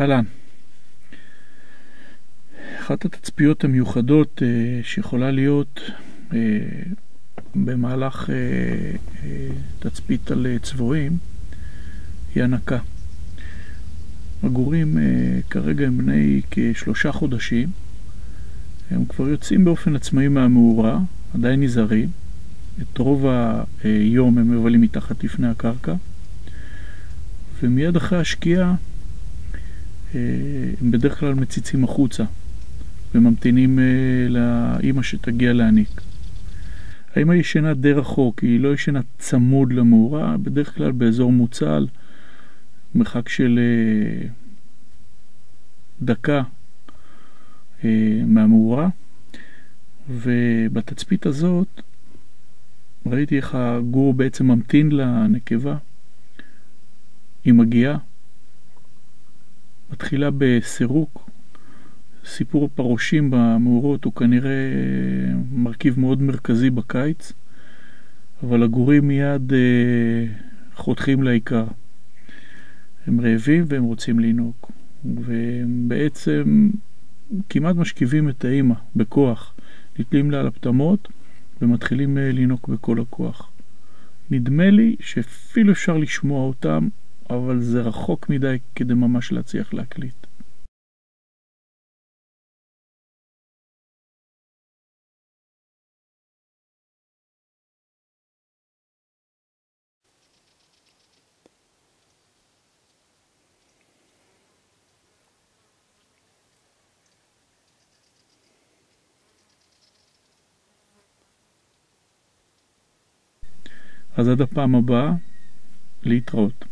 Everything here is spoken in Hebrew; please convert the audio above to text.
אהלן. אחת התצפיות המיוחדות אה, שיכולה להיות אה, במהלך אה, תצפית על צבועים היא הנקה. הגורים כרגע הם בני כשלושה חודשים. הם כבר יוצאים באופן עצמאי מהמאורה, עדיין נזהרים. את רוב היום הם מבלים מתחת לפני הקרקע. ומיד אחרי השקיעה הם בדרך כלל מציצים החוצה וממתינים לאימא שתגיע להניק. האמא ישנה די רחוק, היא לא ישנה צמוד למאורה, בדרך כלל באזור מוצל, מרחק של דקה מהמאורה, ובתצפית הזאת ראיתי איך הגור בעצם ממתין לנקבה. היא מגיעה, מתחילה בסירוק. סיפור הפרושים במאורות הוא כנראה מרכיב מאוד מרכזי בקיץ, אבל הגורים מיד אה, חותכים לעיקר. הם רעבים והם רוצים לנהוג, והם בעצם כמעט משכיבים את האימא בכוח, נתלים לה על הפטמות ומתחילים אה, לנהוג בכל הכוח. נדמה לי שאפילו אפשר לשמוע אותם אבל זה רחוק מדי כדי ממש להצליח להקליט. אז עד הפעם הבאה, להתראות.